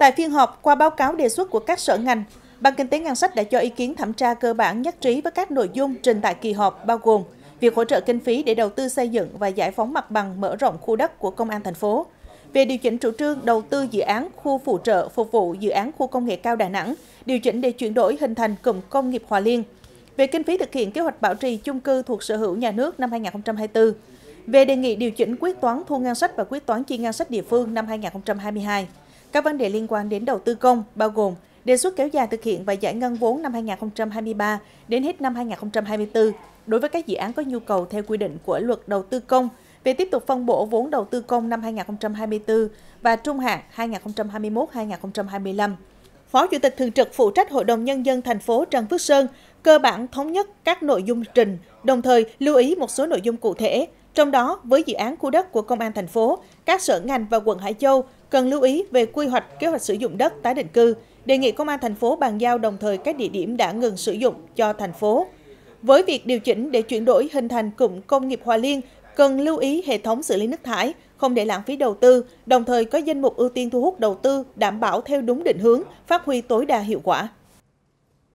Tại phiên họp, qua báo cáo đề xuất của các sở ngành, Ban Kinh tế Ngân sách đã cho ý kiến thẩm tra cơ bản nhất trí với các nội dung trình tại kỳ họp bao gồm việc hỗ trợ kinh phí để đầu tư xây dựng và giải phóng mặt bằng mở rộng khu đất của công an thành phố, về điều chỉnh chủ trương đầu tư dự án khu phụ trợ phục vụ dự án khu công nghệ cao Đà Nẵng, điều chỉnh để chuyển đổi hình thành cụm công nghiệp Hòa Liên, về kinh phí thực hiện kế hoạch bảo trì chung cư thuộc sở hữu nhà nước năm 2024, về đề nghị điều chỉnh quyết toán thu ngân sách và quyết toán chi ngân sách địa phương năm 2022. Các vấn đề liên quan đến đầu tư công bao gồm đề xuất kéo dài thực hiện và giải ngân vốn năm 2023 đến hết năm 2024 đối với các dự án có nhu cầu theo quy định của luật đầu tư công về tiếp tục phân bổ vốn đầu tư công năm 2024 và trung hạn 2021-2025. Phó Chủ tịch Thường trực phụ trách Hội đồng Nhân dân thành phố Trần Phước Sơn cơ bản thống nhất các nội dung trình, đồng thời lưu ý một số nội dung cụ thể. Trong đó, với dự án khu đất của Công an thành phố, các sở ngành và quận Hải Châu cần lưu ý về quy hoạch kế hoạch sử dụng đất tái định cư, đề nghị Công an thành phố bàn giao đồng thời các địa điểm đã ngừng sử dụng cho thành phố. Với việc điều chỉnh để chuyển đổi hình thành cụm công nghiệp Hòa Liên, cần lưu ý hệ thống xử lý nước thải, không để lãng phí đầu tư, đồng thời có danh mục ưu tiên thu hút đầu tư đảm bảo theo đúng định hướng, phát huy tối đa hiệu quả.